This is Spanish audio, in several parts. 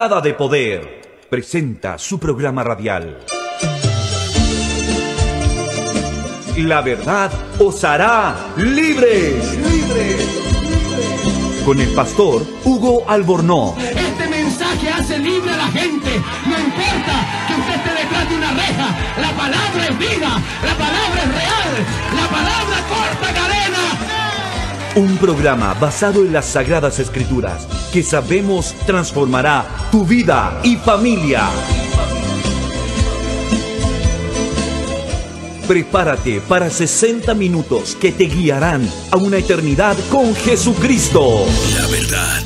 Nada de Poder presenta su programa radial. La verdad os hará libres. Con el pastor Hugo Albornoz. Este mensaje hace libre a la gente. No importa que usted esté detrás de una reja. La palabra es vida. La palabra es real. La palabra corta. Un programa basado en las sagradas escrituras que sabemos transformará tu vida y familia. Prepárate para 60 minutos que te guiarán a una eternidad con Jesucristo. La verdad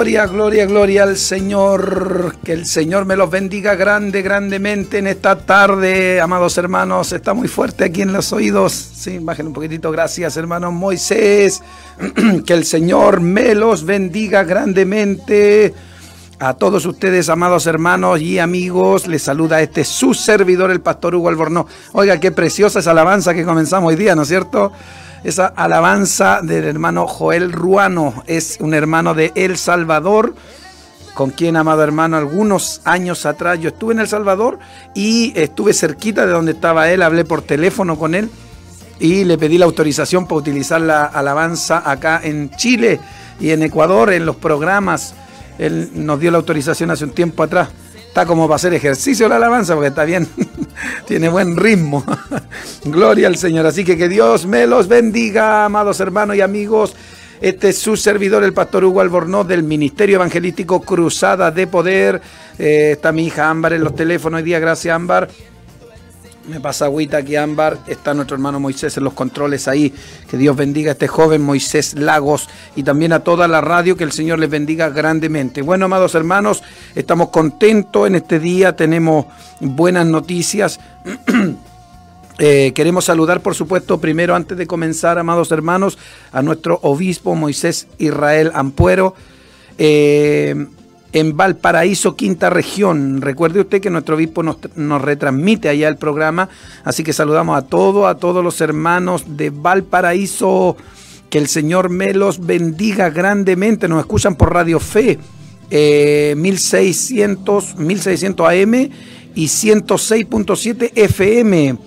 Gloria, gloria, gloria al Señor. Que el Señor me los bendiga grande, grandemente en esta tarde, amados hermanos. Está muy fuerte aquí en los oídos. Sí, bajen un poquitito. Gracias, hermano Moisés. que el Señor me los bendiga grandemente. A todos ustedes, amados hermanos y amigos, les saluda este su servidor, el pastor Hugo Albornoz. Oiga, qué preciosa esa alabanza que comenzamos hoy día, ¿no es cierto? Esa alabanza del hermano Joel Ruano. Es un hermano de El Salvador, con quien, amado hermano, algunos años atrás yo estuve en El Salvador y estuve cerquita de donde estaba él, hablé por teléfono con él y le pedí la autorización para utilizar la alabanza acá en Chile y en Ecuador, en los programas. Él nos dio la autorización hace un tiempo atrás. Está como para hacer ejercicio la alabanza porque está bien, tiene buen ritmo. Gloria al Señor. Así que que Dios me los bendiga, amados hermanos y amigos. Este es su servidor, el pastor Hugo Albornoz del Ministerio Evangelístico Cruzada de Poder. Eh, está mi hija Ámbar en los teléfonos hoy día, gracias Ámbar. Me pasa agüita aquí Ámbar, está nuestro hermano Moisés en los controles ahí. Que Dios bendiga a este joven Moisés Lagos y también a toda la radio, que el Señor les bendiga grandemente. Bueno, amados hermanos, estamos contentos en este día, tenemos buenas noticias. Eh, queremos saludar, por supuesto, primero, antes de comenzar, amados hermanos, a nuestro obispo Moisés Israel Ampuero. Eh, en Valparaíso, quinta región. Recuerde usted que nuestro obispo nos, retransmite allá el programa, así que saludamos a todos, a todos los hermanos de Valparaíso. Que el Señor me los bendiga grandemente. Nos escuchan por Radio Fe, 1600, 1600 AM y 106.7 FM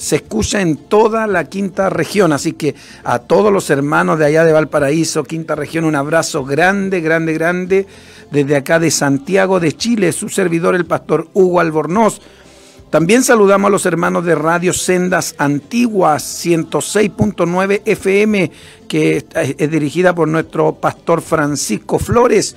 se escucha en toda la quinta región. Así que a todos los hermanos de allá de Valparaíso, quinta región, un abrazo grande, grande, grande desde acá de Santiago de Chile, su servidor el pastor Hugo Albornoz. También saludamos a los hermanos de Radio Sendas Antiguas 106.9 FM, que es dirigida por nuestro pastor Francisco Flores.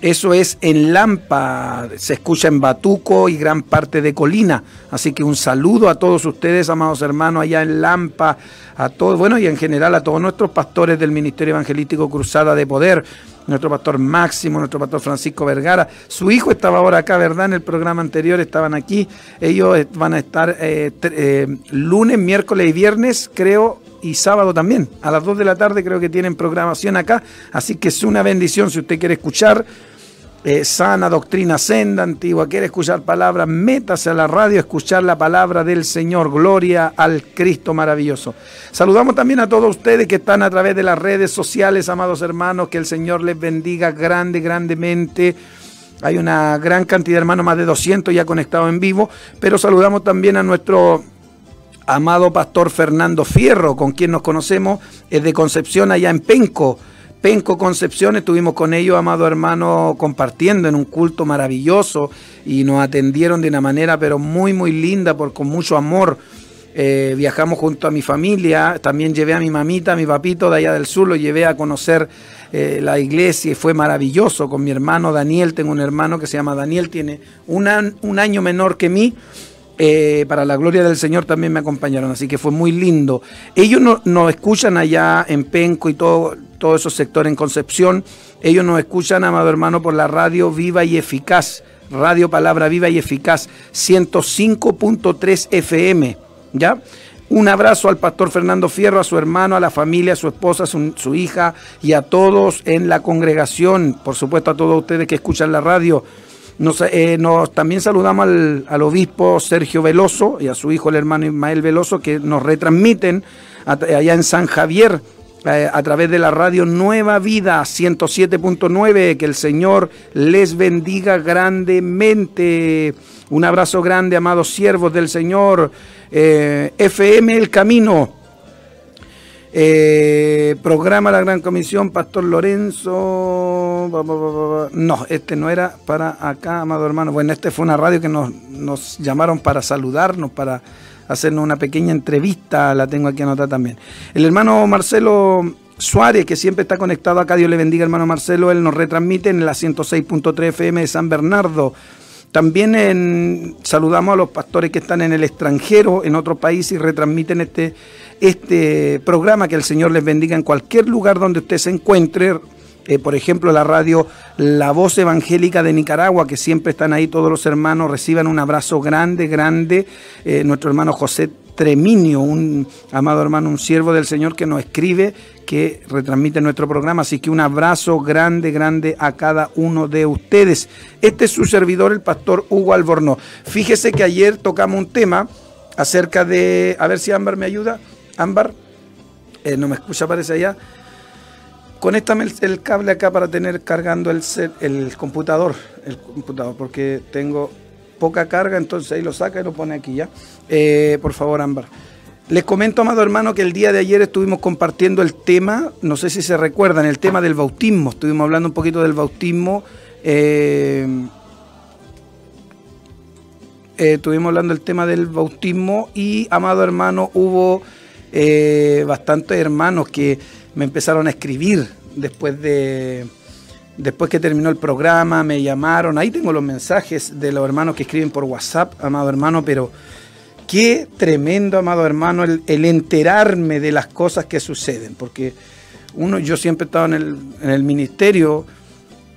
Eso es en Lampa, se escucha en Batuco y gran parte de Colina. Así que un saludo a todos ustedes, amados hermanos, allá en Lampa, a todos, bueno, y en general a todos nuestros pastores del Ministerio Evangelístico Cruzada de Poder, nuestro pastor Máximo, nuestro pastor Francisco Vergara. Su hijo estaba ahora acá, ¿verdad? En el programa anterior estaban aquí. Ellos van a estar eh, eh, lunes, miércoles y viernes, creo, y sábado también. A las 2 de la tarde creo que tienen programación acá. Así que es una bendición si usted quiere escuchar eh, sana doctrina senda antigua, quiere escuchar palabras, métase a la radio a escuchar la palabra del Señor. Gloria al Cristo maravilloso. Saludamos también a todos ustedes que están a través de las redes sociales, amados hermanos, que el Señor les bendiga grande, grandemente. Hay una gran cantidad de hermanos, más de 200 ya conectados en vivo, pero saludamos también a nuestro amado pastor Fernando Fierro, con quien nos conocemos, es de Concepción allá en Penco. Penco Concepción, estuvimos con ellos, amado hermano, compartiendo en un culto maravilloso y nos atendieron de una manera pero muy, muy linda, por, con mucho amor. Eh, viajamos junto a mi familia, también llevé a mi mamita, a mi papito de allá del sur, lo llevé a conocer eh, la iglesia y fue maravilloso. Con mi hermano Daniel, tengo un hermano que se llama Daniel, tiene un, un año menor que mí. Eh, para la gloria del Señor también me acompañaron, así que fue muy lindo. Ellos nos no escuchan allá en Penco y todo, todos esos sectores en Concepción. Ellos nos escuchan, amado hermano, por la radio viva y eficaz, radio palabra viva y eficaz, 105.3 FM. ¿Ya? Un abrazo al pastor Fernando Fierro, a su hermano, a la familia, a su esposa, a su, hija y a todos en la congregación. Por supuesto, a todos ustedes que escuchan la radio. Nos, eh, también saludamos al, obispo Sergio Veloso y a su hijo el hermano Ismael Veloso que nos retransmiten allá en San Javier eh, a través de la radio Nueva Vida 107.9. Que el Señor les bendiga grandemente. Un abrazo grande, amados siervos del Señor. Eh, FM El Camino eh, programa La Gran Comisión, Pastor Lorenzo. No, este no era para acá, amado hermano. Bueno, este fue una radio que nos, llamaron para saludarnos, para hacernos una pequeña entrevista. La tengo aquí anotada también. El hermano Marcelo Suárez, que siempre está conectado acá, Dios le bendiga, hermano Marcelo. Él nos retransmite en la 106.3 FM de San Bernardo. También saludamos a los pastores que están en el extranjero, en otro país, y retransmiten este este programa, que el Señor les bendiga en cualquier lugar donde usted se encuentre. Eh, por ejemplo, la radio La Voz Evangélica de Nicaragua, que siempre están ahí todos los hermanos, reciban un abrazo grande, grande. Eh, nuestro hermano José Treminio, un amado hermano, un siervo del Señor que nos escribe, que retransmite nuestro programa. Así que un abrazo grande, grande a cada uno de ustedes. Este es su servidor, el pastor Hugo Alborno. Fíjese que ayer tocamos un tema acerca de, a ver si Ámbar me ayuda, Ámbar, eh, no me escucha, parece allá. Conéctame el, cable acá para tener cargando el, el computador, el computador, porque tengo poca carga, entonces ahí lo saca y lo pone aquí ya. Eh, por favor, Ámbar. Les comento, amado hermano, que el día de ayer estuvimos compartiendo el tema, no sé si se recuerdan, el tema del bautismo. Estuvimos hablando un poquito del bautismo. Eh, estuvimos hablando del tema del bautismo y, amado hermano, hubo eh, bastantes hermanos que me empezaron a escribir después de después que terminó el programa, me llamaron, ahí tengo los mensajes de los hermanos que escriben por WhatsApp, amado hermano, pero qué tremendo, amado hermano, el, enterarme de las cosas que suceden, porque uno, yo siempre he estado en el, en el ministerio,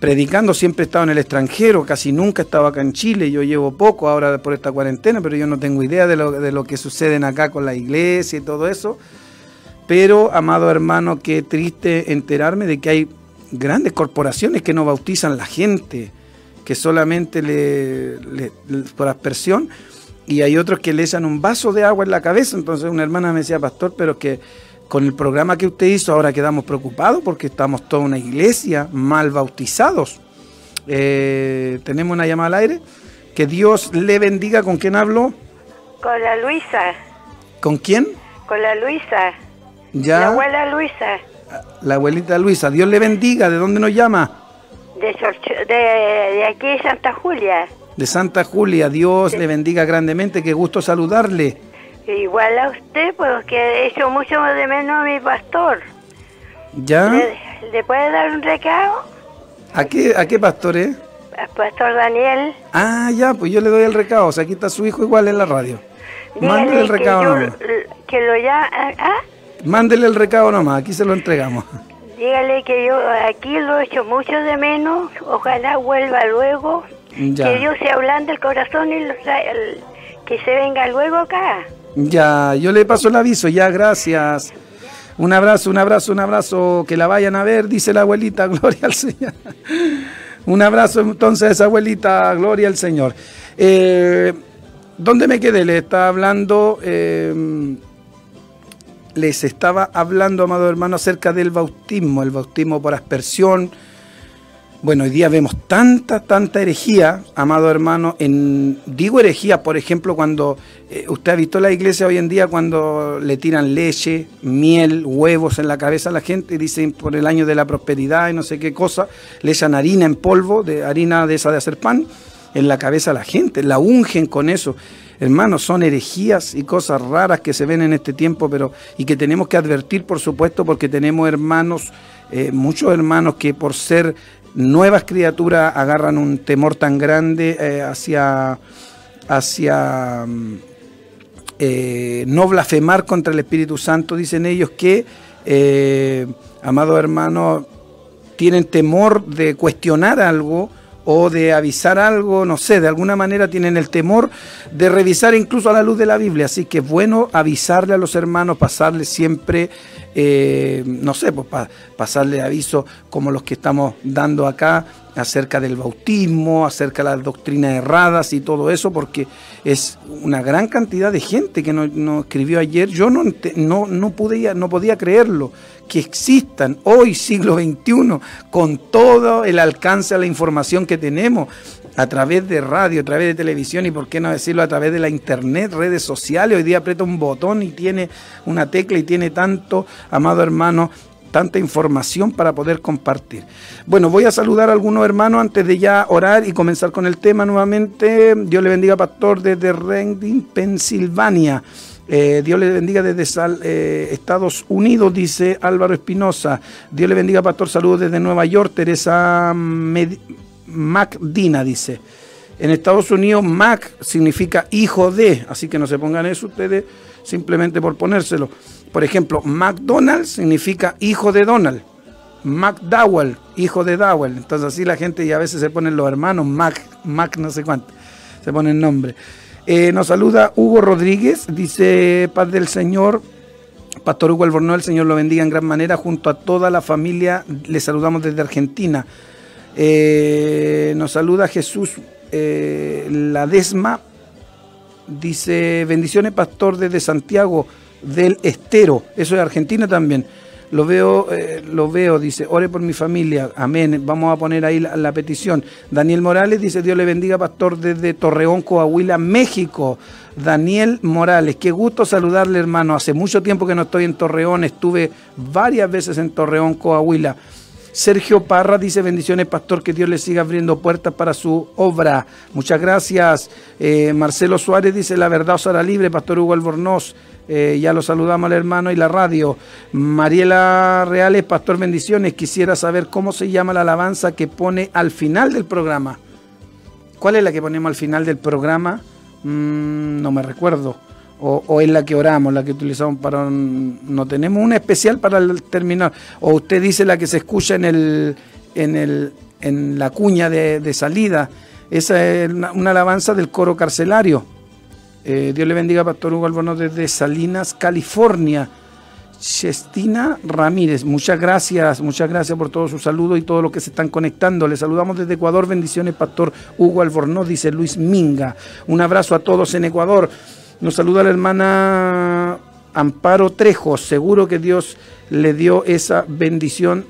predicando, siempre he estado en el extranjero, casi nunca he estado acá en Chile, yo llevo poco ahora por esta cuarentena, pero yo no tengo idea de lo, de lo que sucede acá con la iglesia y todo eso. Pero, amado hermano, qué triste enterarme de que hay grandes corporaciones que no bautizan la gente, que solamente le, le- le- por aspersión, y hay otros que le echan un vaso de agua en la cabeza. Entonces una hermana me decía, pastor, pero que con el programa que usted hizo ahora quedamos preocupados porque estamos toda una iglesia mal bautizados. Eh, tenemos una llamada al aire. Que Dios le bendiga. ¿Con quién hablo? Con la Luisa, ¿Con quién? con la Luisa, Ya. la abuela Luisa, La abuelita Luisa. Dios le bendiga. ¿De dónde nos llama? de, de, de aquí de Santa Julia. De Santa Julia. Dios le bendiga grandemente. Qué gusto saludarle. Igual a usted, pues que he hecho mucho de menos a mi pastor. ¿Ya? ¿Le, le puede dar un recado? ¿A qué, a qué pastor es? Al pastor Daniel. Ah, ya, pues yo le doy el recado. O sea, aquí está su hijo igual en la radio. Mándele el que recado yo- nomás. que lo ya... Ah, Mándele el recado nomás. Aquí se lo entregamos. dígale que yo aquí lo he hecho mucho de menos. Ojalá vuelva luego. Ya. Que Dios se ablande el corazón y lo el- que se venga luego acá. Ya, yo le paso el aviso. Ya, gracias. Un abrazo, un abrazo, un abrazo. Que la vayan a ver, dice la abuelita. Gloria al Señor. Un abrazo entonces abuelita. Gloria al Señor. Eh, ¿Dónde me quedé? Le estaba hablando... eh, les estaba hablando, amado hermano, acerca del bautismo, el bautismo por aspersión. Bueno, hoy día vemos tanta, tanta herejía, amado hermano, en, digo herejía, por ejemplo, cuando eh, usted ha visto la iglesia hoy en día cuando le tiran leche, miel, huevos en la cabeza a la gente dicen por el año de la prosperidad y no sé qué cosa, le echan harina en polvo, de harina de esa de hacer pan, en la cabeza a la gente, la ungen con eso. Hermanos, son herejías y cosas raras que se ven en este tiempo, pero y que tenemos que advertir, por supuesto, porque tenemos hermanos, eh, muchos hermanos que por ser nuevas criaturas agarran un temor tan grande eh, hacia, hacia mm, eh, no blasfemar contra el Espíritu Santo, dicen ellos que, eh, amados hermanos, tienen temor de cuestionar algo o de avisar algo, no sé, de alguna manera tienen el temor de revisar incluso a la luz de la Biblia. Así que es bueno avisarle a los hermanos, pasarles siempre, eh, no sé, pues pa- pasarle aviso como los que estamos dando acá acerca del bautismo, acerca de las doctrinas erradas y todo eso, porque es una gran cantidad de gente que nos no escribió ayer. Yo no, no, no, podía, no podía creerlo, que existan hoy, siglo XXI, con todo el alcance a la información que tenemos a través de radio, a través de televisión y por qué no decirlo a través de la internet, redes sociales. Hoy día aprieta un botón y tiene una tecla y tiene tanto, amado hermano, tanta información para poder compartir. Bueno, voy a saludar a algunos hermanos antes de ya orar y comenzar con el tema nuevamente. Dios le bendiga, pastor, desde Reading, Pensilvania. Eh, Dios le bendiga desde eh, Estados Unidos, dice Álvaro Espinosa. Dios le bendiga, pastor. Saludos desde Nueva York, Teresa Med- Macdina, dice. En Estados Unidos, Mac significa hijo de, así que no se pongan eso ustedes simplemente por ponérselo. Por ejemplo, McDonald's significa hijo de Donald. McDowell, hijo de Dowell. Entonces así la gente y a veces se ponen los hermanos, Mac, Mac no sé cuánto, se ponen nombre. Eh, nos saluda Hugo Rodríguez, dice paz del Señor. Pastor Hugo Albornoz, el Señor lo bendiga en gran manera, junto a toda la familia, le saludamos desde Argentina. Eh, nos saluda Jesús eh, Ladesma, dice bendiciones pastor desde Santiago del Estero, eso es Argentina también. Lo veo, eh, lo veo, dice, ore por mi familia, amén. Vamos a poner ahí la, la petición. Daniel Morales dice, Dios le bendiga, pastor, desde Torreón, Coahuila, México. Daniel Morales, qué gusto saludarle, hermano. Hace mucho tiempo que no estoy en Torreón, estuve varias veces en Torreón, Coahuila. Sergio Parra dice bendiciones, pastor, que Dios le siga abriendo puertas para su obra. Muchas gracias. Eh, Marcelo Suárez dice la verdad os hará libre, pastor Hugo Albornoz. Eh, ya lo saludamos al hermano y la radio. Mariela Reales, pastor, bendiciones. Quisiera saber cómo se llama la alabanza que pone al final del programa. ¿Cuál es la que ponemos al final del programa? Mm, no me recuerdo. O, es la que oramos, la que utilizamos para... No tenemos una especial para el terminar. O usted dice la que se escucha en, el, en, el, en la cuña de, salida. Esa es una, alabanza del coro carcelario. Eh, Dios le bendiga, Pastor Hugo Albornoz, desde Salinas, California. Chestina Ramírez, muchas gracias, muchas gracias por todo su saludo y todo lo que se están conectando. Le saludamos desde Ecuador, bendiciones, Pastor Hugo Albornoz, dice Luis Minga. Un abrazo a todos en Ecuador. Nos saluda la hermana Amparo Trejo, seguro que Dios le dio esa bendición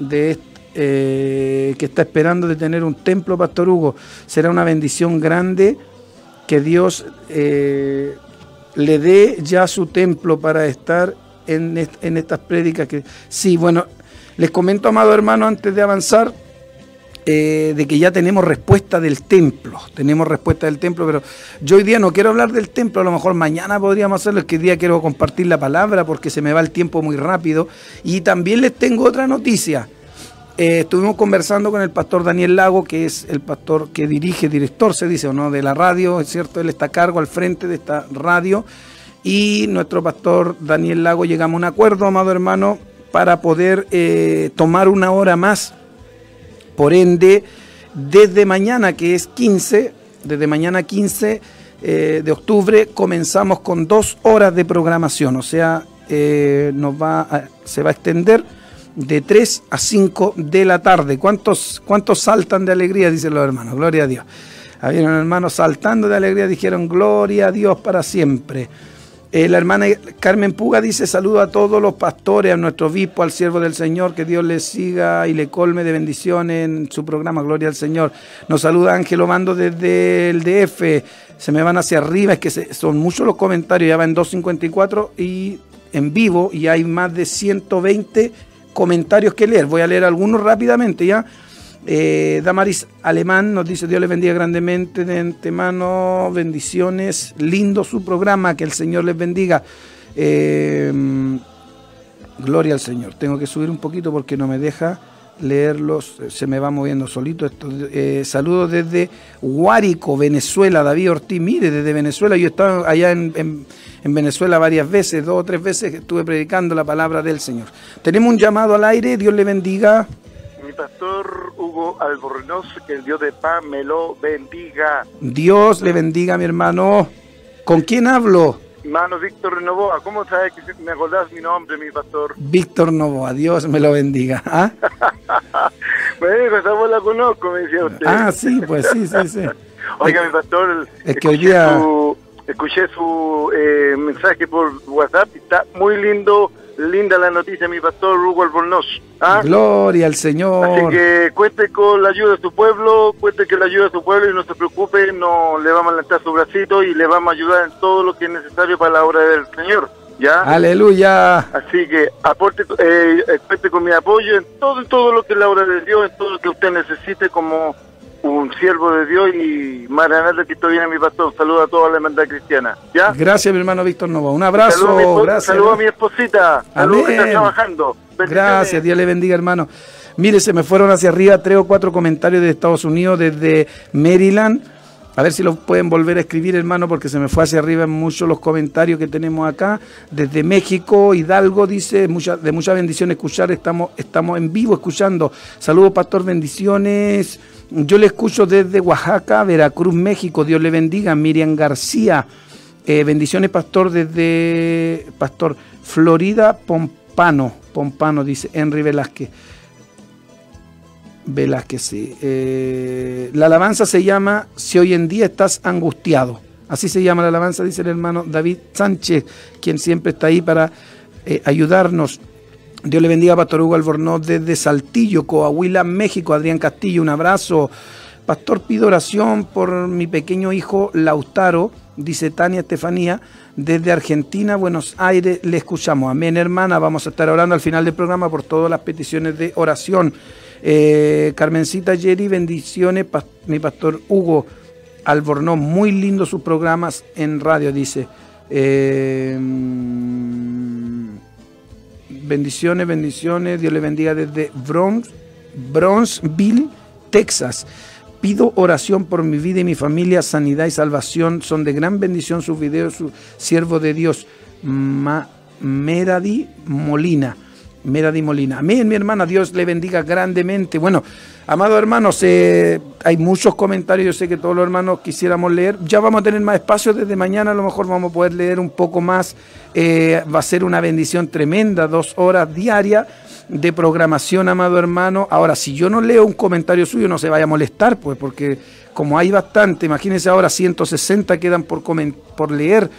de eh, que está esperando de tener un templo, Pastor Hugo. Será una bendición grande que Dios eh, le dé ya su templo para estar en, estas prédicas que sí, bueno, les comento, amado hermano, antes de avanzar, eh, de que ya tenemos respuesta del templo, tenemos respuesta del templo, pero yo hoy día no quiero hablar del templo, a lo mejor mañana podríamos hacerlo, es que hoy día quiero compartir la palabra porque se me va el tiempo muy rápido. Y también les tengo otra noticia. Eh, estuvimos conversando con el pastor Daniel Lago, que es el pastor que dirige, director se dice, o no, de la radio, es cierto, él está a cargo al frente de esta radio y nuestro pastor Daniel Lago llegamos a un acuerdo, amado hermano, para poder eh, tomar una hora más. Por ende, desde mañana, que es 15, desde mañana 15 eh, de octubre, comenzamos con dos horas de programación, o sea, eh, nos va se va a extender de 3 a 5 de la tarde. ¿Cuántos, ¿Cuántos saltan de alegría? Dicen los hermanos. Gloria a Dios. Habían hermanos saltando de alegría, dijeron, gloria a Dios para siempre. Eh, la hermana Carmen Puga dice, saludo a todos los pastores, a nuestro obispo, al siervo del Señor, que Dios le siga y le colme de bendiciones en su programa, Gloria al Señor. Nos saluda Ángel Obando desde el DF, se me van hacia arriba, es que son muchos los comentarios, ya va en 254 y en vivo y hay más de 120 comentarios que leer. Voy a leer algunos rápidamente ya. Eh, Damaris Alemán nos dice, Dios le bendiga grandemente de antemano, bendiciones, lindo su programa, que el Señor les bendiga. Eh, gloria al Señor. Tengo que subir un poquito porque no me deja leerlos, se me va moviendo solito. Esto, eh, saludos desde Huárico, Venezuela, David Ortiz. Mire, desde Venezuela, yo he estado allá en, en, Venezuela varias veces, dos o tres veces estuve predicando la palabra del Señor. Tenemos un llamado al aire, Dios le bendiga pastor Hugo Albornoz, que el Dios de paz me lo bendiga. Dios le bendiga, mi hermano. ¿Con quién hablo? Hermano Víctor Novoa, ¿cómo sabes que me acordás mi nombre, mi pastor? Víctor Novoa, Dios me lo bendiga. ¿Ah? bueno, esa voz la conozco, me decía usted. Ah, sí, pues sí, sí, sí. Oiga, mi pastor, es que hoy día... escuché su eh, mensaje por WhatsApp y está muy lindo linda la noticia, mi pastor Hugo Albornoz. ¿ah? Gloria al Señor. Así que cuente con la ayuda de su pueblo, cuente con la ayuda de su pueblo y no se preocupe, no le vamos a lanzar su bracito y le vamos a ayudar en todo lo que es necesario para la obra del Señor. ¿Ya? Aleluya. Así que aporte, eh, cuente con mi apoyo en todo, en todo lo que es la obra de Dios, en todo lo que usted necesite como un siervo de Dios y Maranata que estoy bien mi pastor. Saludos a toda la hermandad cristiana. ¿Ya? Gracias, mi hermano Víctor Nova. Un abrazo. Saludos a mi, esposita. Saludos que está trabajando. Gracias, Dios le bendiga, hermano. Mire, se me fueron hacia arriba tres o cuatro comentarios de Estados Unidos desde Maryland. A ver si los pueden volver a escribir, hermano, porque se me fue hacia arriba muchos los comentarios que tenemos acá. Desde México, Hidalgo dice, mucha, de mucha bendición escuchar, estamos, estamos en vivo escuchando. Saludos, pastor, bendiciones. Yo le escucho desde Oaxaca, Veracruz, México. Dios le bendiga. Miriam García. Eh, bendiciones, pastor, desde Pastor Florida Pompano. Pompano, dice Henry Velázquez. Velázquez, sí. Eh, la alabanza se llama Si hoy en día estás angustiado. Así se llama la alabanza, dice el hermano David Sánchez, quien siempre está ahí para eh, ayudarnos. Dios le bendiga a Pastor Hugo Albornoz desde Saltillo, Coahuila, México. Adrián Castillo, un abrazo. Pastor, pido oración por mi pequeño hijo Lautaro, dice Tania Estefanía, desde Argentina, Buenos Aires, le escuchamos. Amén, hermana. Vamos a estar orando al final del programa por todas las peticiones de oración. Eh, Carmencita Jerry, bendiciones. mi pastor Hugo Albornoz, muy lindo sus programas en radio, dice. Eh, bendiciones, bendiciones. Dios le bendiga desde Bronx, Bronzeville, Texas. Pido oración por mi vida y mi familia, sanidad y salvación. Son de gran bendición sus videos, su siervo de Dios, Meradi Molina. Meradi Molina. Amén, mi hermana, Dios le bendiga grandemente. Bueno, amados hermanos, hay muchos comentarios, yo sé que todos los hermanos quisiéramos leer. Ya vamos a tener más espacio desde mañana, a lo mejor vamos a poder leer un poco más. Eh, va a ser una bendición tremenda, dos horas diarias de programación, amado hermano. Ahora, si yo no leo un comentario suyo, no se vaya a molestar, pues, porque como hay bastante, imagínense ahora 160 quedan por leer.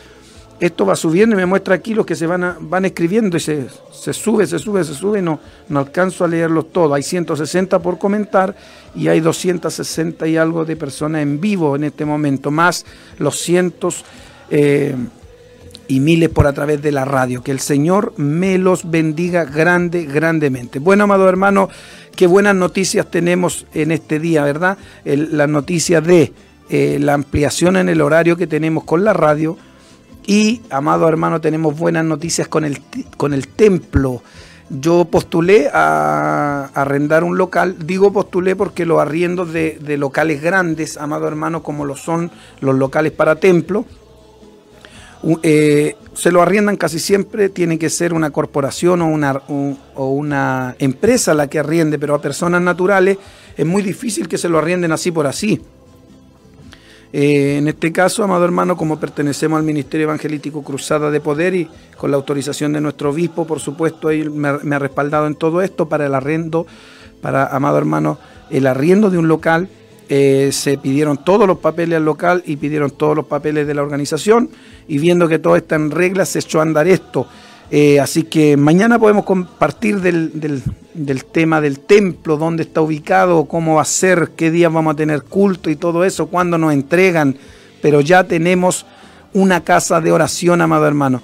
Esto va subiendo y me muestra aquí los que se van, van escribiendo y se, sube, se sube, se sube y no, no alcanzo a leerlos todos. Hay 160 por comentar y hay 260 y algo de personas en vivo en este momento, más los cientos. Eh, y miles por a través de la radio. Que el Señor me los bendiga grande, grandemente. Bueno, amado hermano, qué buenas noticias tenemos en este día, ¿verdad? la noticia de eh, la ampliación en el horario que tenemos con la radio. Y, amado hermano, tenemos buenas noticias con el, con el templo. Yo postulé a, arrendar un local, digo postulé porque los arriendos de, locales grandes, amado hermano, como lo son los locales para templo, eh, se lo arriendan casi siempre, tiene que ser una corporación o una, o una empresa la que arriende, pero a personas naturales es muy difícil que se lo arrienden así por así. Eh, en este caso, amado hermano, como pertenecemos al Ministerio Evangelístico Cruzada de Poder y con la autorización de nuestro obispo, por supuesto, él me, ha respaldado en todo esto para el arrendo, para, amado hermano, el arriendo de un local eh, se pidieron todos los papeles al local y pidieron todos los papeles de la organización y viendo que todo está en regla se echó a andar esto. Eh, así que mañana podemos compartir del, del, tema del templo, dónde está ubicado, cómo va a ser, qué días vamos a tener culto y todo eso, cuándo nos entregan, pero ya tenemos una casa de oración, amado hermano.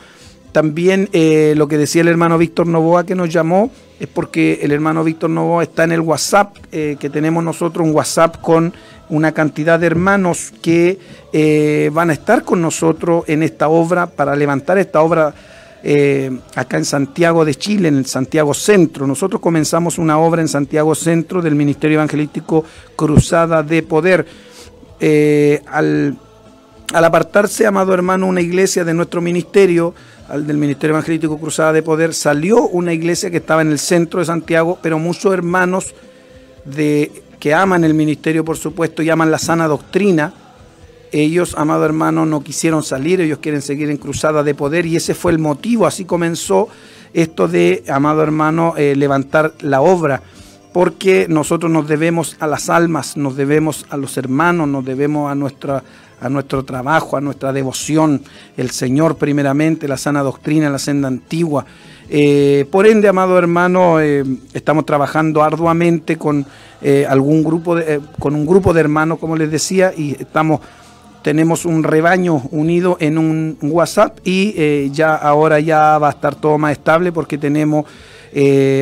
También eh, lo que decía el hermano Víctor Novoa que nos llamó, es porque el hermano Víctor Novoa está en el WhatsApp, eh, que tenemos nosotros un WhatsApp con una cantidad de hermanos que van a estar con nosotros en esta obra, para levantar esta obra eh, acá en Santiago de Chile, en el Santiago Centro. Nosotros comenzamos una obra en Santiago Centro del Ministerio Evangelístico Cruzada de Poder. al, al apartarse, amado hermano, una iglesia de nuestro ministerio, al del Ministerio Evangelístico Cruzada de Poder, salió una iglesia que estaba en el centro de Santiago, pero muchos hermanos de, que aman el ministerio, por supuesto, y aman la sana doctrina, ellos, amado hermano, no quisieron salir, ellos quieren seguir en Cruzada de Poder, y ese fue el motivo, así comenzó esto de, amado hermano, eh, levantar la obra, porque nosotros nos debemos a las almas, nos debemos a los hermanos, nos debemos a nuestra a nuestro trabajo, a nuestra devoción, el Señor primeramente, la sana doctrina, la senda antigua. Eh, por ende, amado hermano, eh, estamos trabajando arduamente con algún grupo, de, con un grupo de hermanos, como les decía, y estamos tenemos un rebaño unido en un WhatsApp y ya ahora ya va a estar todo más estable porque tenemos,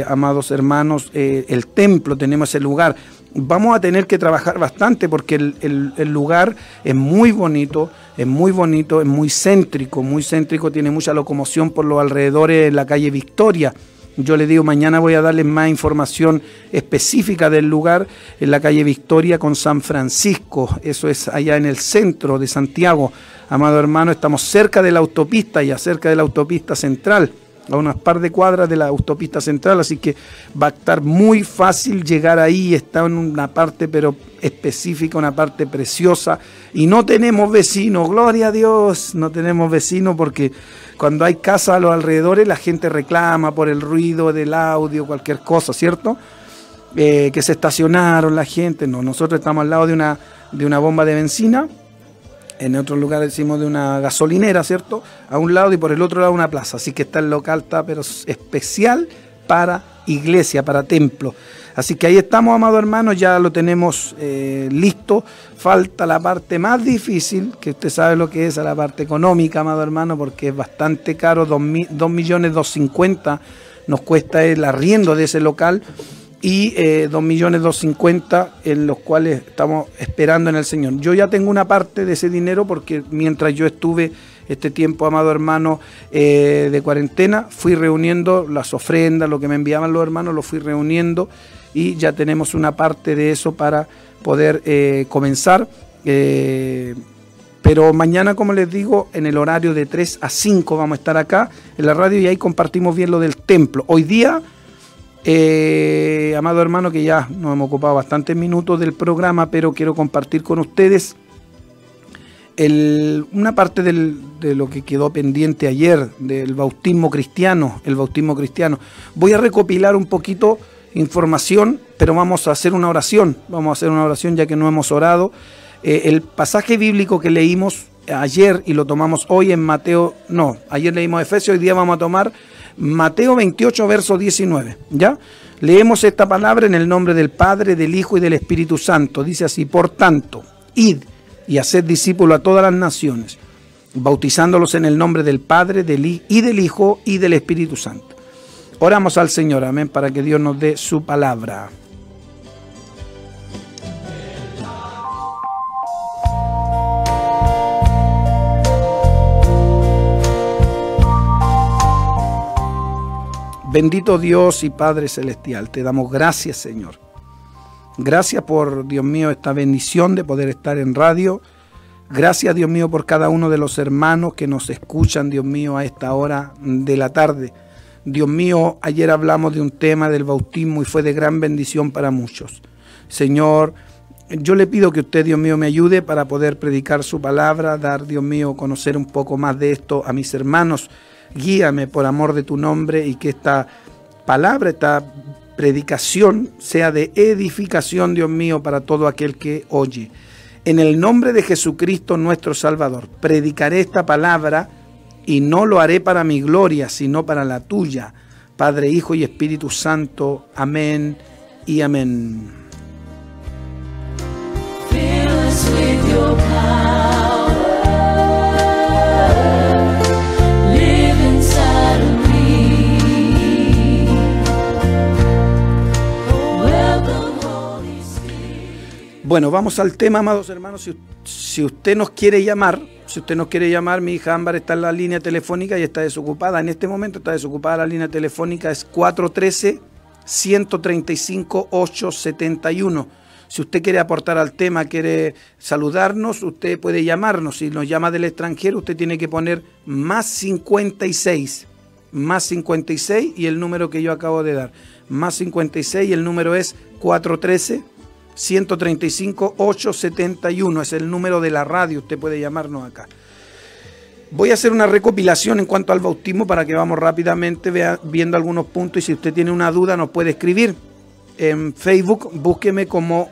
amados hermanos, el templo, tenemos ese lugar vamos a tener que trabajar bastante porque el, lugar es muy bonito, es muy bonito, es muy céntrico, muy céntrico, tiene mucha locomoción por los alrededores de la calle Victoria. Yo le digo, mañana voy a darles más información específica del lugar en la calle Victoria con San Francisco. Eso es allá en el centro de Santiago. Amado hermano, estamos cerca de la autopista, ya cerca de la autopista central a unas par de cuadras de la autopista central, así que va a estar muy fácil llegar ahí, está en una parte pero específica, una parte preciosa, y no tenemos vecinos, gloria a Dios, no tenemos vecinos porque cuando hay casa a los alrededores la gente reclama por el ruido del audio, cualquier cosa, ¿cierto? Eh, que se estacionaron la gente, no, nosotros estamos al lado de una, de una bomba de benzina, en otro lugar decimos de una gasolinera, ¿cierto? A un lado y por el otro lado una plaza. Así que está el local, está pero especial para iglesia, para templo. Así que ahí estamos, amados hermanos, ya lo tenemos eh, listo. Falta la parte más difícil, que usted sabe lo que es, la parte económica, amado hermano, porque es bastante caro, 2 millones 250 nos cuesta el arriendo de ese local y eh, 2 millones 250 en los cuales estamos esperando en el Señor. Yo ya tengo una parte de ese dinero porque mientras yo estuve este tiempo, amado hermano, eh, de cuarentena, fui reuniendo las ofrendas, lo que me enviaban los hermanos, lo fui reuniendo y ya tenemos una parte de eso para poder eh, comenzar. Eh, pero mañana, como les digo, en el horario de 3 a 5 vamos a estar acá en la radio y ahí compartimos bien lo del templo. Hoy día, eh, amado hermano, que ya nos hemos ocupado bastantes minutos del programa, pero quiero compartir con ustedes una parte de lo que quedó pendiente ayer del bautismo cristiano, el bautismo cristiano. Voy a recopilar un poquito información, pero vamos a hacer una oración, vamos a hacer una oración ya que no hemos orado. Eh, el pasaje bíblico que leímos ayer y lo tomamos hoy en Mateo, no, ayer leímos Efesios, hoy día vamos a tomar Mateo 28, verso 19, ¿ya? Leemos esta palabra en el nombre del Padre, del Hijo y del Espíritu Santo. Dice así, por tanto, id y haced discípulo a todas las naciones, bautizándolos en el nombre del Padre del, y del Hijo y del Espíritu Santo Oramos al Señor, amén, para que Dios nos dé su palabra. Bendito Dios y Padre Celestial, te damos gracias, Señor. Gracias por, Dios mío, esta bendición de poder estar en radio. Gracias, Dios mío, por cada uno de los hermanos que nos escuchan, Dios mío, a esta hora de la tarde. Dios mío, ayer hablamos de un tema del bautismo y fue de gran bendición para muchos. Señor, yo le pido que usted, Dios mío, me ayude para poder predicar su palabra, dar, Dios mío, conocer un poco más de esto a mis hermanos. Guíame por amor de tu nombre y que esta palabra, esta predicación sea de edificación, Dios mío, para todo aquel que oye. En el nombre de Jesucristo nuestro Salvador, predicaré esta palabra y no lo haré para mi gloria, sino para la tuya, Padre, Hijo y Espíritu Santo. Amén y amén. Bueno, vamos al tema, amados hermanos. Si, usted nos quiere llamar, si usted nos quiere llamar, mi hija Ámbar está en la línea telefónica y está desocupada. En este momento está desocupada la línea telefónica, es 413-135-871. Si usted quiere aportar al tema, quiere saludarnos, usted puede llamarnos. Si nos llama del extranjero, usted tiene que poner más 56, más 56 y el número que yo acabo de dar. Más 56 y el número es 413 135 871 es el número de la radio, usted puede llamarnos acá. Voy a hacer una recopilación en cuanto al bautismo para que vamos rápidamente viendo algunos puntos y si usted tiene una duda nos puede escribir. En Facebook búsqueme como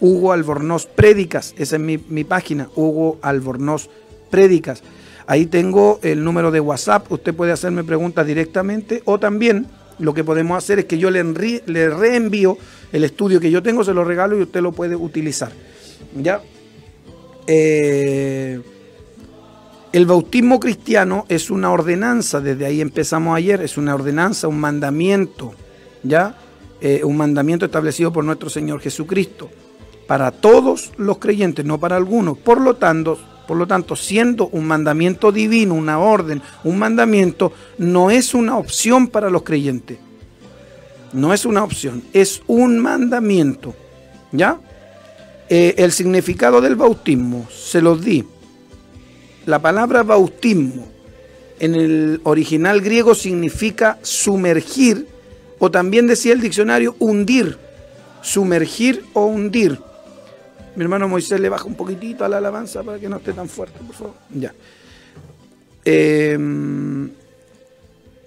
Hugo Albornoz Prédicas, esa es mi, mi página, Hugo Albornoz Prédicas. Ahí tengo el número de WhatsApp, usted puede hacerme preguntas directamente o también lo que podemos hacer es que yo le, reenvío el estudio que yo tengo, se lo regalo y usted lo puede utilizar. ¿Ya? Eh, el bautismo cristiano es una ordenanza, desde ahí empezamos ayer, es una ordenanza, un mandamiento, ¿ya? Eh, un mandamiento establecido por nuestro Señor Jesucristo, para todos los creyentes, no para algunos. Por lo tanto, por lo tanto, siendo un mandamiento divino, una orden, un mandamiento, no es una opción para los creyentes. No es una opción, es un mandamiento. ¿Ya? Eh, el significado del bautismo, se los di. La palabra bautismo en el original griego significa sumergir, o también decía el diccionario hundir, sumergir o hundir. Mi hermano Moisés le baja un poquitito a la alabanza para que no esté tan fuerte, por favor. Ya. Em,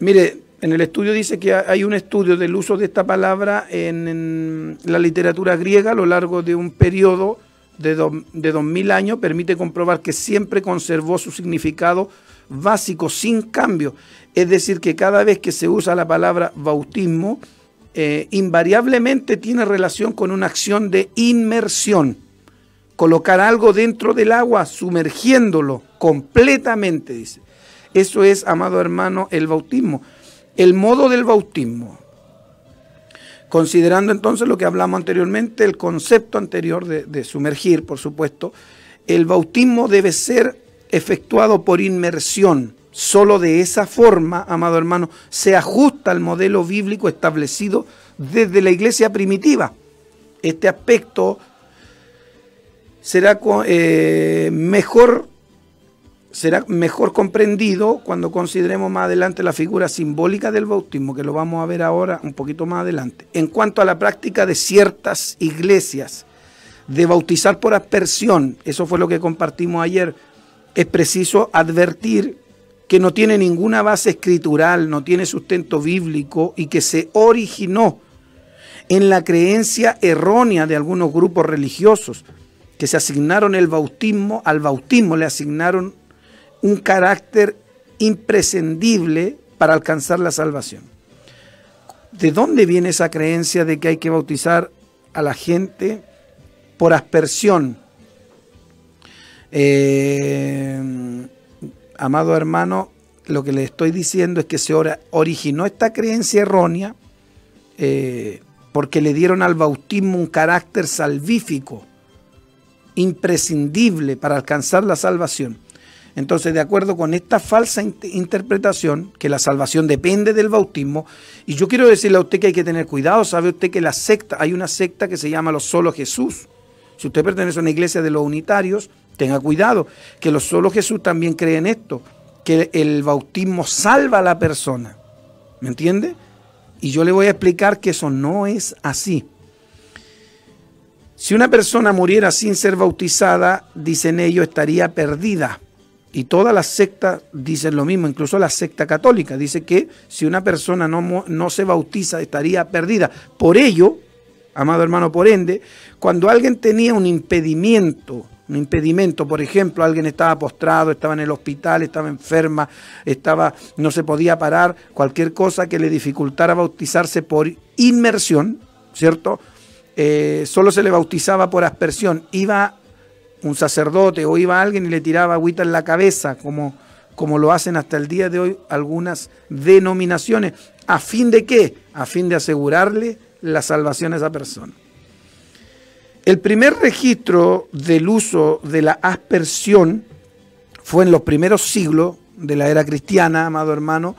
mire, en el estudio dice que hay un estudio del uso de esta palabra en, la literatura griega a lo largo de un periodo de, de 2000 años, permite comprobar que siempre conservó su significado básico sin cambio. Es decir, que cada vez que se usa la palabra bautismo, eh, invariablemente tiene relación con una acción de inmersión. Colocar algo dentro del agua, sumergiéndolo completamente, dice. Eso es, amado hermano, el bautismo. El modo del bautismo. Considerando entonces lo que hablamos anteriormente, el concepto anterior de, sumergir, por supuesto, el bautismo debe ser efectuado por inmersión. Solo de esa forma, amado hermano, se ajusta al modelo bíblico establecido desde la iglesia primitiva. Este aspecto será eh, mejor será mejor comprendido cuando consideremos más adelante la figura simbólica del bautismo, que lo vamos a ver ahora un poquito más adelante. En cuanto a la práctica de ciertas iglesias de bautizar por aspersión, eso fue lo que compartimos ayer, es preciso advertir que no tiene ninguna base escritural, no tiene sustento bíblico y que se originó en la creencia errónea de algunos grupos religiosos que se asignaron el bautismo, al bautismo le asignaron un carácter imprescindible para alcanzar la salvación. ¿De dónde viene esa creencia de que hay que bautizar a la gente por aspersión? Eh, amado hermano, lo que le estoy diciendo es que se originó esta creencia errónea eh, porque le dieron al bautismo un carácter salvífico, imprescindible para alcanzar la salvación. Entonces, de acuerdo con esta falsa interpretación, que la salvación depende del bautismo, y yo quiero decirle a usted que hay que tener cuidado, sabe usted que la secta, hay una secta que se llama los solo Jesús. Si usted pertenece a una iglesia de los unitarios, tenga cuidado, que los solo Jesús también creen esto, que el bautismo salva a la persona. ¿Me entiende? Y yo le voy a explicar que eso no es así. Si una persona muriera sin ser bautizada, dicen ellos, estaría perdida. Y todas las sectas dicen lo mismo, incluso la secta católica dice que si una persona no, no se bautiza estaría perdida. Por ello, amado hermano, por ende, cuando alguien tenía un impedimento, un impedimento, por ejemplo, alguien estaba postrado, estaba en el hospital, estaba enferma, estaba, no se podía parar, cualquier cosa que le dificultara bautizarse por inmersión, ¿cierto? Eh, solo se le bautizaba por aspersión. Iba un sacerdote o iba alguien y le tiraba agüita en la cabeza, como, como lo hacen hasta el día de hoy algunas denominaciones. ¿A fin de qué? A fin de asegurarle la salvación a esa persona. El primer registro del uso de la aspersión fue en los primeros siglos de la era cristiana, amado hermano,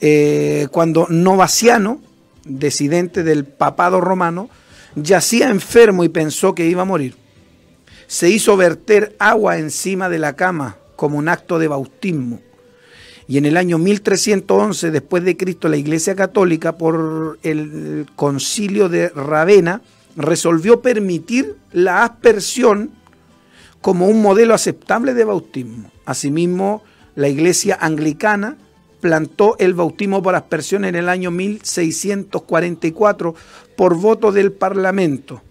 eh, cuando Novaciano, desidente del papado romano, yacía enfermo y pensó que iba a morir se hizo verter agua encima de la cama como un acto de bautismo. Y en el año 1311 después de Cristo la Iglesia Católica por el concilio de Ravenna resolvió permitir la aspersión como un modelo aceptable de bautismo. Asimismo, la Iglesia Anglicana plantó el bautismo por aspersión en el año 1644 por voto del Parlamento.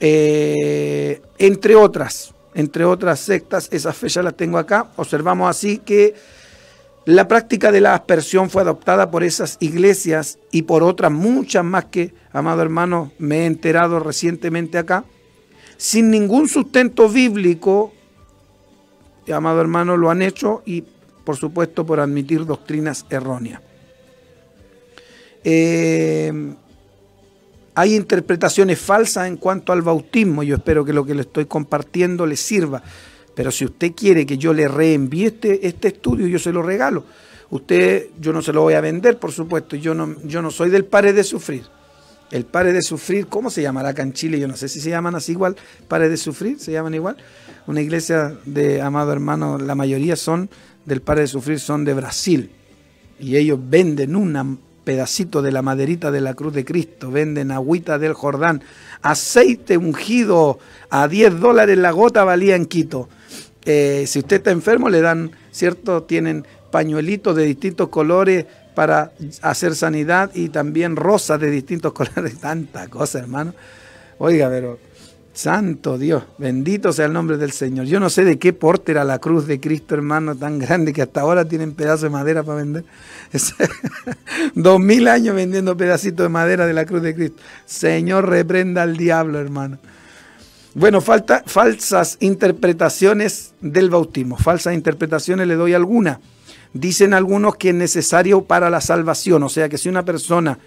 Eh, entre otras, entre otras sectas, esas fechas las tengo acá. Observamos así que la práctica de la aspersión fue adoptada por esas iglesias y por otras muchas más que, amado hermano, me he enterado recientemente acá, sin ningún sustento bíblico, amado hermano, lo han hecho y por supuesto por admitir doctrinas erróneas. Eh, hay interpretaciones falsas en cuanto al bautismo. Yo espero que lo que le estoy compartiendo le sirva. Pero si usted quiere que yo le reenvíe este, este estudio, yo se lo regalo. Usted, yo no se lo voy a vender, por supuesto. Yo no, yo no soy del pare de sufrir. El pare de sufrir, ¿cómo se llamará acá en Chile? Yo no sé si se llaman así igual, pare de sufrir, se llaman igual. Una iglesia de amado hermano, la mayoría son del pare de sufrir, son de Brasil. Y ellos venden una pedacito de la maderita de la cruz de Cristo, venden agüita del Jordán, aceite ungido a 10 dólares la gota valía en Quito. Eh, si usted está enfermo le dan, ¿cierto? Tienen pañuelitos de distintos colores para hacer sanidad y también rosas de distintos colores, tanta cosa hermano. Oiga, pero Santo Dios, bendito sea el nombre del Señor. Yo no sé de qué porte era la cruz de Cristo, hermano, tan grande que hasta ahora tienen pedazos de madera para vender. Dos mil años vendiendo pedacitos de madera de la cruz de Cristo. Señor, reprenda al diablo, hermano. Bueno, falta, falsas interpretaciones del bautismo. Falsas interpretaciones le doy alguna. Dicen algunos que es necesario para la salvación. O sea que si una persona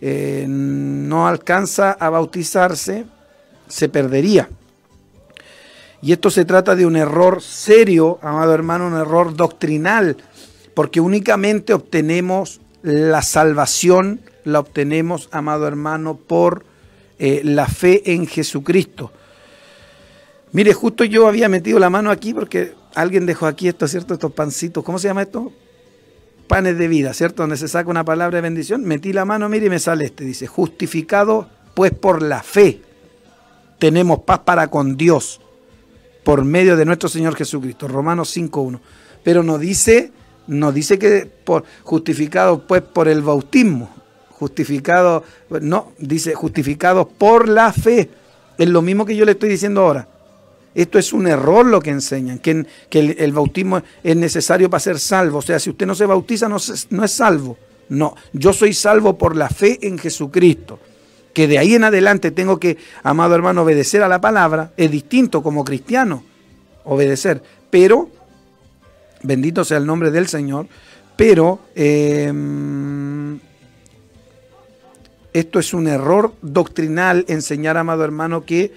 eh, no alcanza a bautizarse, se perdería. Y esto se trata de un error serio, amado hermano, un error doctrinal, porque únicamente obtenemos la salvación, la obtenemos, amado hermano, por eh, la fe en Jesucristo. Mire, justo yo había metido la mano aquí porque alguien dejó aquí esto, ¿cierto? Estos pancitos, ¿cómo se llama esto? Panes de vida, ¿cierto? Donde se saca una palabra de bendición. Metí la mano, mire, y me sale este. Dice, justificado pues por la fe tenemos paz para con Dios por medio de nuestro Señor Jesucristo. Romanos 5.1. Pero no dice, no dice que por justificado pues por el bautismo. Justificado, no, dice justificados por la fe. Es lo mismo que yo le estoy diciendo ahora. Esto es un error lo que enseñan, que, que el, bautismo es necesario para ser salvo. O sea, si usted no se bautiza, no, no es salvo. No, yo soy salvo por la fe en Jesucristo que de ahí en adelante tengo que, amado hermano, obedecer a la palabra, es distinto como cristiano, obedecer. Pero, bendito sea el nombre del Señor, pero eh, esto es un error doctrinal, enseñar, amado hermano, que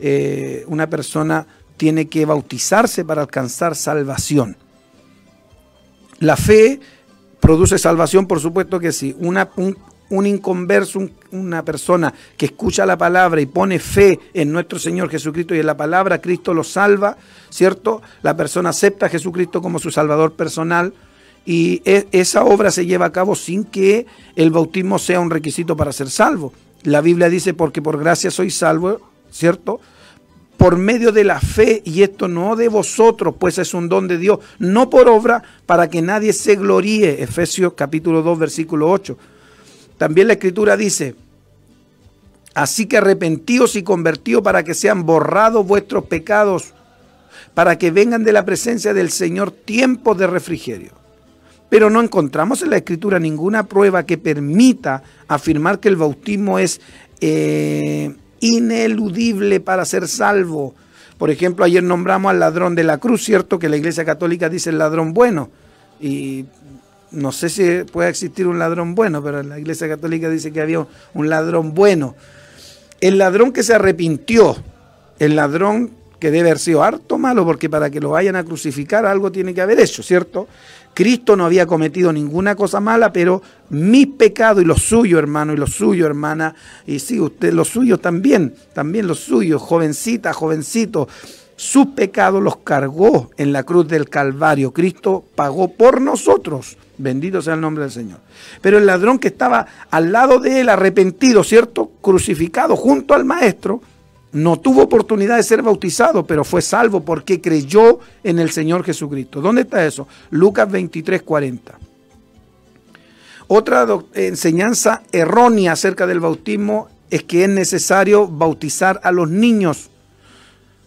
eh, una persona tiene que bautizarse para alcanzar salvación. La fe produce salvación, por supuesto que sí. Una, un, un inconverso, un, una persona que escucha la palabra y pone fe en nuestro Señor Jesucristo y en la palabra, Cristo lo salva, ¿cierto? La persona acepta a Jesucristo como su Salvador personal y es, esa obra se lleva a cabo sin que el bautismo sea un requisito para ser salvo. La Biblia dice, porque por gracia soy salvo, ¿cierto? Por medio de la fe, y esto no de vosotros, pues es un don de Dios, no por obra, para que nadie se gloríe. Efesios capítulo 2, versículo 8. También la escritura dice, así que arrepentíos y convertíos para que sean borrados vuestros pecados, para que vengan de la presencia del Señor tiempos de refrigerio. Pero no encontramos en la escritura ninguna prueba que permita afirmar que el bautismo es eh, ineludible para ser salvo. Por ejemplo, ayer nombramos al ladrón de la cruz, ¿cierto? Que la Iglesia Católica dice el ladrón bueno. Y no sé si puede existir un ladrón bueno, pero la Iglesia Católica dice que había un ladrón bueno. El ladrón que se arrepintió, el ladrón que debe haber sido harto malo, porque para que lo vayan a crucificar algo tiene que haber hecho, ¿cierto? Cristo no había cometido ninguna cosa mala, pero mis pecados y los suyos, hermano, y los suyos, hermana, y sí, usted, los suyos también, también los suyos, jovencita, jovencito, sus pecados los cargó en la cruz del Calvario. Cristo pagó por nosotros. Bendito sea el nombre del Señor. Pero el ladrón que estaba al lado de él, arrepentido, ¿cierto? Crucificado junto al maestro, no tuvo oportunidad de ser bautizado, pero fue salvo porque creyó en el Señor Jesucristo. ¿Dónde está eso? Lucas 23, 40. Otra enseñanza errónea acerca del bautismo es que es necesario bautizar a los niños.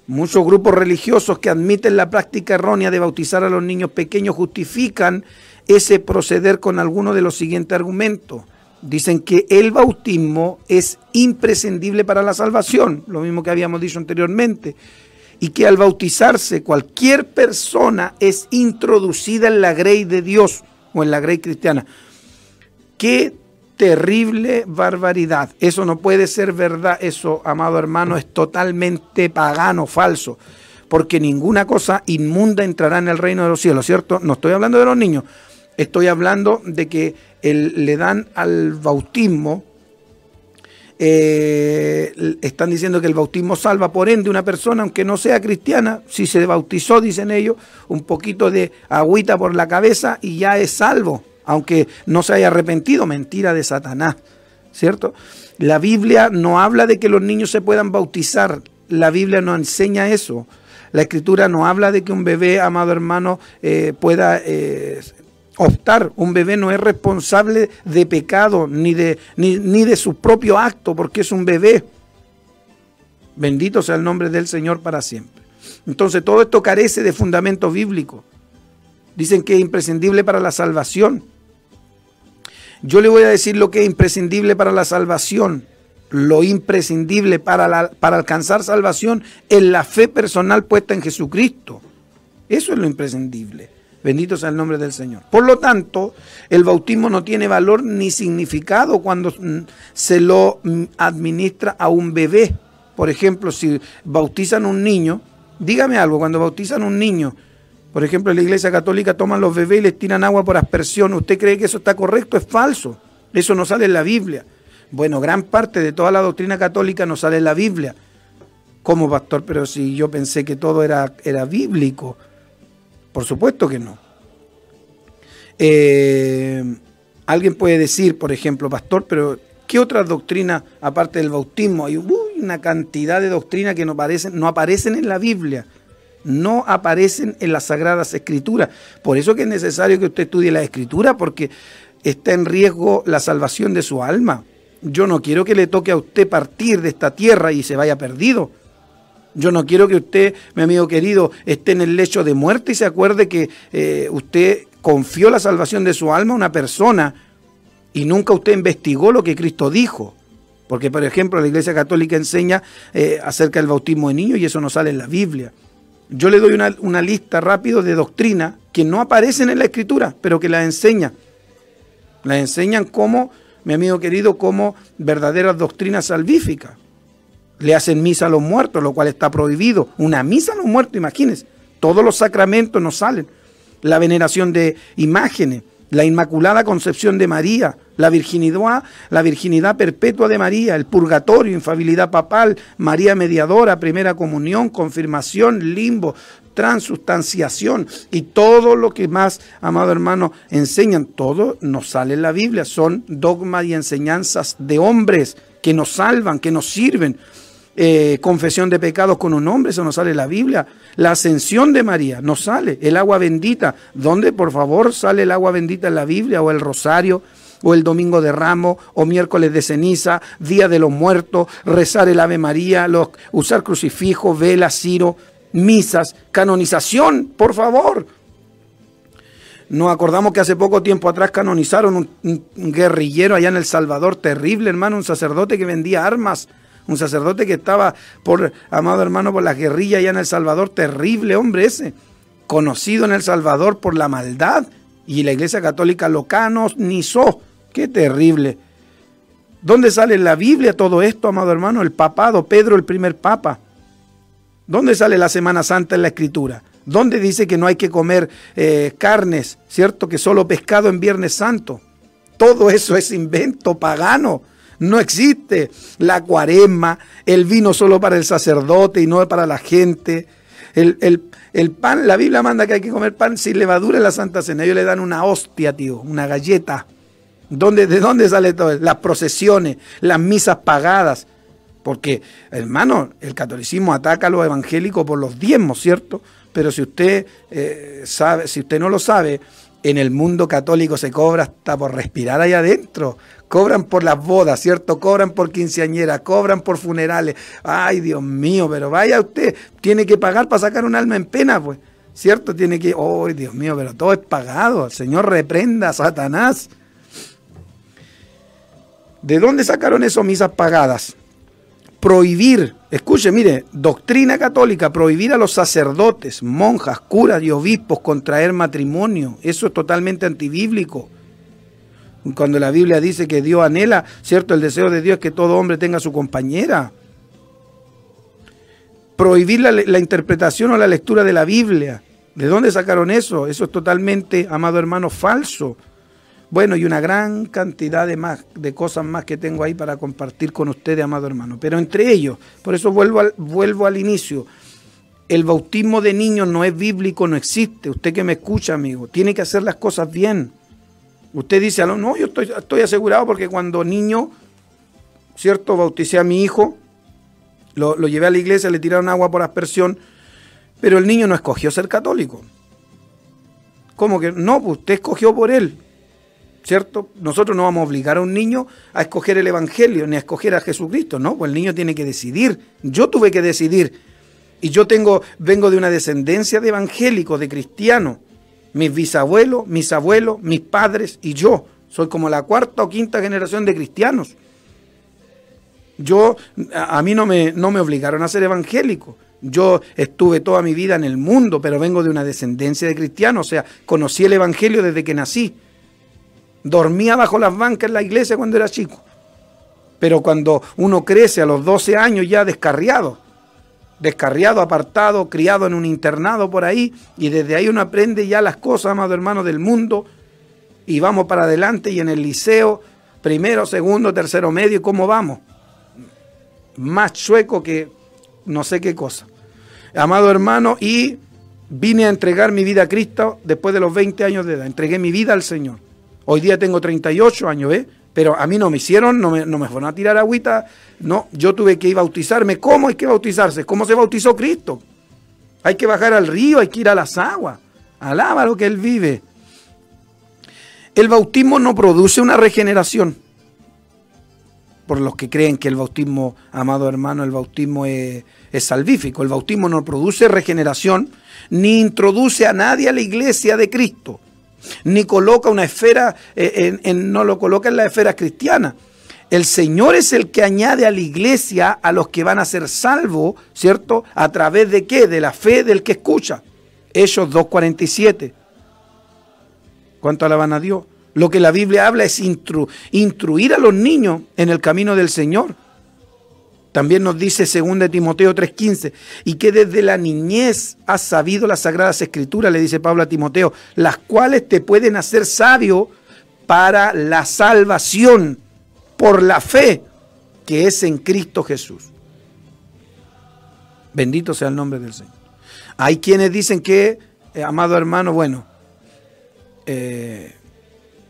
Muchos grupos religiosos que admiten la práctica errónea de bautizar a los niños pequeños justifican ese proceder con alguno de los siguientes argumentos. Dicen que el bautismo es imprescindible para la salvación, lo mismo que habíamos dicho anteriormente, y que al bautizarse cualquier persona es introducida en la grey de Dios o en la grey cristiana. Qué terrible barbaridad. Eso no puede ser verdad. Eso, amado hermano, es totalmente pagano, falso. Porque ninguna cosa inmunda entrará en el reino de los cielos, ¿cierto? No estoy hablando de los niños. Estoy hablando de que el, le dan al bautismo, eh, están diciendo que el bautismo salva, por ende, una persona, aunque no sea cristiana, si se bautizó, dicen ellos, un poquito de agüita por la cabeza y ya es salvo aunque no se haya arrepentido, mentira de Satanás, ¿cierto? La Biblia no habla de que los niños se puedan bautizar, la Biblia no enseña eso. La Escritura no habla de que un bebé, amado hermano, eh, pueda eh, optar. Un bebé no es responsable de pecado ni de, ni, ni de su propio acto, porque es un bebé. Bendito sea el nombre del Señor para siempre. Entonces todo esto carece de fundamento bíblico. Dicen que es imprescindible para la salvación. Yo le voy a decir lo que es imprescindible para la salvación. Lo imprescindible para, la- para alcanzar salvación es la fe personal puesta en Jesucristo. Eso es lo imprescindible. Bendito sea el nombre del Señor. Por lo tanto, el bautismo no tiene valor ni significado cuando mm, se lo mm, administra a un bebé. Por ejemplo, si bautizan un niño, dígame algo, cuando bautizan un niño, por ejemplo, en la iglesia católica toman los bebés y les tiran agua por aspersión. ¿Usted cree que eso está correcto? Es falso. Eso no sale en la Biblia. Bueno, gran parte de toda la doctrina católica no sale en la Biblia. ¿Cómo, pastor? Pero si yo pensé que todo era, era bíblico. Por supuesto que no. Eh, alguien puede decir, por ejemplo, pastor, pero ¿qué otras doctrinas, aparte del bautismo? Hay una cantidad de doctrinas que no aparecen, no aparecen en la Biblia. No aparecen en las Sagradas Escrituras. Por eso que es necesario que usted estudie la Escritura, porque está en riesgo la salvación de su alma. Yo no quiero que le toque a usted partir de esta tierra y se vaya perdido. Yo no quiero que usted, mi amigo querido, esté en el lecho de muerte y se acuerde que eh, usted confió la salvación de su alma a una persona y nunca usted investigó lo que Cristo dijo. Porque, por ejemplo, la Iglesia Católica enseña eh, acerca del bautismo de niños y eso no sale en la Biblia. Yo le doy una, lista rápido de doctrina que no aparecen en la Escritura, pero que las enseña. Las enseñan como, mi amigo querido, como verdaderas doctrinas salvíficas le hacen misa a los muertos, lo cual está prohibido. Una misa a los muertos, imagínense. Todos los sacramentos no salen. La veneración de imágenes, la Inmaculada Concepción de María, la virginidad, la virginidad perpetua de María, el purgatorio, infabilidad papal, María mediadora, primera comunión, confirmación, limbo, transustanciación y todo lo que más, amado hermano, enseñan, todo nos sale en la Biblia, son dogmas y enseñanzas de hombres que nos salvan, que nos sirven. Eh, confesión de pecados con un hombre, eso no sale la Biblia. La ascensión de María, no sale. El agua bendita, ¿dónde por favor sale el agua bendita en la Biblia o el rosario? o el domingo de ramo, o miércoles de ceniza, día de los muertos, rezar el Ave María, usar crucifijo, vela, ciro, misas, canonización, por favor. Nos acordamos que hace poco tiempo atrás canonizaron un- un guerrillero allá en El Salvador, terrible hermano, un sacerdote que vendía armas, un sacerdote que estaba por, amado hermano, por las guerrillas allá en El Salvador, terrible hombre ese, conocido en El Salvador por la maldad, y la Iglesia Católica lo canonizó, qué terrible. ¿Dónde sale en la Biblia todo esto, amado hermano? El papado, Pedro el primer papa. ¿Dónde sale la Semana Santa en la Escritura? ¿Dónde dice que no hay que comer eh, carnes, cierto? Que solo pescado en Viernes Santo. Todo eso es invento pagano. No existe la cuaresma, el vino solo para el sacerdote y no para la gente. El, el- el pan, la Biblia manda que hay que comer pan sin levadura en la Santa Cena. Ellos le dan una hostia, tío, una galleta. ¿Dónde, ¿De dónde sale todo? Las procesiones, las misas pagadas. Porque, hermano, el catolicismo ataca a los evangélicos por los diezmos, ¿cierto? Pero si usted eh, sabe, si usted no lo sabe, en el mundo católico se cobra hasta por respirar ahí adentro. Cobran por las bodas, ¿cierto? Cobran por quinceañeras, cobran por funerales. Ay, Dios mío, pero vaya usted, tiene que pagar para sacar un alma en pena, pues. ¿Cierto? Tiene que, ay, Dios mío, pero todo es pagado. El Señor reprenda a Satanás. ¿De dónde sacaron eso misas pagadas? Prohibir, escuche, mire, doctrina católica, prohibir a los sacerdotes, monjas, curas y obispos contraer matrimonio. Eso es totalmente antibíblico. Cuando la Biblia dice que Dios anhela, ¿cierto? El deseo de Dios es que todo hombre tenga su compañera. Prohibir la, interpretación o la lectura de la Biblia. ¿De dónde sacaron eso? Eso es totalmente, amado hermano, falso. Bueno, y una gran cantidad de, más, de cosas más que tengo ahí para compartir con ustedes, amado hermano. Pero entre ellos, por eso vuelvo al, vuelvo al inicio, el bautismo de niños no es bíblico, no existe. Usted que me escucha, amigo, tiene que hacer las cosas bien. Usted dice, no, yo estoy, estoy asegurado porque cuando niño, ¿cierto? Bauticé a mi hijo, lo, lo llevé a la iglesia, le tiraron agua por aspersión, pero el niño no escogió ser católico. ¿Cómo que? No, pues usted escogió por él. ¿cierto? Nosotros no vamos a obligar a un niño a escoger el Evangelio ni a escoger a Jesucristo, ¿no? Pues el niño tiene que decidir. Yo tuve que decidir. Y yo tengo, vengo de una descendencia de evangélicos, de cristianos. Mis bisabuelos, mis abuelos, mis padres y yo. Soy como la cuarta o quinta generación de cristianos. Yo, a, mí no me, no me obligaron a ser evangélico. Yo estuve toda mi vida en el mundo, pero vengo de una descendencia de cristianos, o sea, conocí el Evangelio desde que nací. Dormía bajo las bancas en la iglesia cuando era chico. Pero cuando uno crece a los 12 años ya descarriado, descarriado, apartado, criado en un internado por ahí, y desde ahí uno aprende ya las cosas, amado hermano, del mundo, y vamos para adelante, y en el liceo, primero, segundo, tercero medio, ¿cómo vamos? Más chueco que no sé qué cosa amado hermano, y vine a entregar mi vida a Cristo después de los 20 años de edad. Entregué mi vida al Señor. Hoy día tengo 38 años, ¿ves? Pero a mí no me hicieron, no me, no me fueron a tirar agüita. No, yo tuve que ir a bautizarme. ¿Cómo hay que bautizarse? ¿Cómo se bautizó Cristo? Hay que bajar al río, hay que ir a las aguas. Alaba lo que Él vive. El bautismo no produce una regeneración. Por los que creen que el bautismo, amado hermano, el bautismo es, es salvífico. El bautismo no produce regeneración, ni introduce a nadie a la iglesia de Cristo, ni coloca una esfera, eh, en, no lo coloca en la esfera cristiana. El Señor es el que añade a la iglesia a los que van a ser salvos, ¿cierto? ¿A través de qué? De la fe del que escucha. Hechos 2.47. ¿Cuánto alaban a Dios? Lo que la Biblia habla es instruir a los niños en el camino del Señor. También nos dice 2 Timoteo 3:15, y que desde la niñez has sabido las sagradas escrituras, le dice Pablo a Timoteo, las cuales te pueden hacer sabio para la salvación por la fe que es en Cristo Jesús. Bendito sea el nombre del Señor. Hay quienes dicen que, eh, amado hermano, bueno, eh,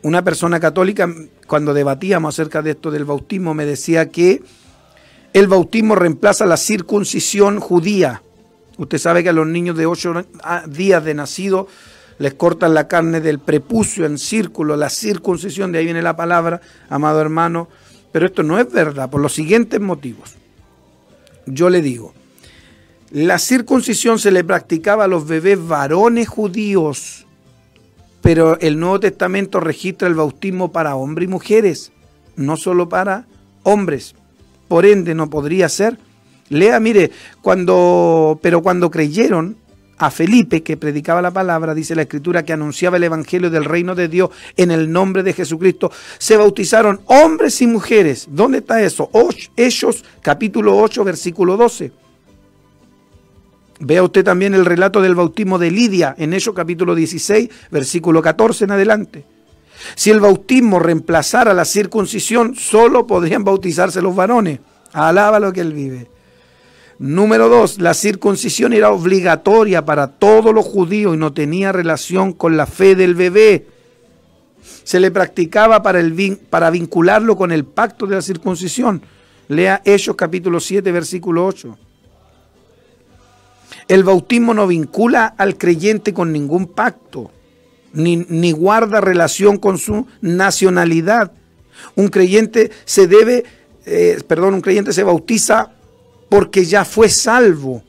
una persona católica, cuando debatíamos acerca de esto del bautismo, me decía que el bautismo reemplaza la circuncisión judía. Usted sabe que a los niños de ocho días de nacido les cortan la carne del prepucio en círculo, la circuncisión, de ahí viene la palabra, amado hermano. Pero esto no es verdad, por los siguientes motivos. Yo le digo, la circuncisión se le practicaba a los bebés varones judíos, pero el Nuevo Testamento registra el bautismo para hombres y mujeres, no solo para hombres por ende no podría ser. Lea, mire, cuando, pero cuando creyeron a Felipe, que predicaba la palabra, dice la escritura, que anunciaba el evangelio del reino de Dios en el nombre de Jesucristo, se bautizaron hombres y mujeres. ¿Dónde está eso? Hechos capítulo 8, versículo 12. Vea usted también el relato del bautismo de Lidia en Hechos capítulo 16, versículo 14 en adelante. Si el bautismo reemplazara la circuncisión, solo podrían bautizarse los varones. Alaba lo que él vive. Número dos, la circuncisión era obligatoria para todos los judíos y no tenía relación con la fe del bebé. Se le practicaba para, el, para vincularlo con el pacto de la circuncisión. Lea Hechos capítulo 7, versículo 8. El bautismo no vincula al creyente con ningún pacto ni, guarda relación con su nacionalidad. Un creyente se debe, eh, perdón, un creyente se bautiza porque ya fue salvo.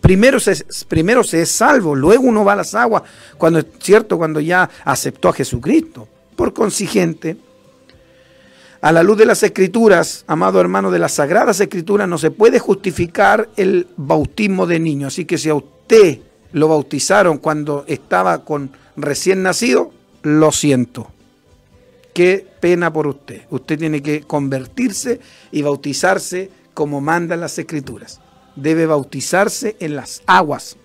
Primero se, primero se es salvo, luego uno va a las aguas, cuando es cierto, cuando ya aceptó a Jesucristo. Por consiguiente, a la luz de las escrituras, amado hermano, de las sagradas escrituras, no se puede justificar el bautismo de niño. Así que si a usted lo bautizaron cuando estaba con recién nacido, lo siento. Qué pena por usted. Usted tiene que convertirse y bautizarse como mandan las escrituras. Debe bautizarse en las aguas.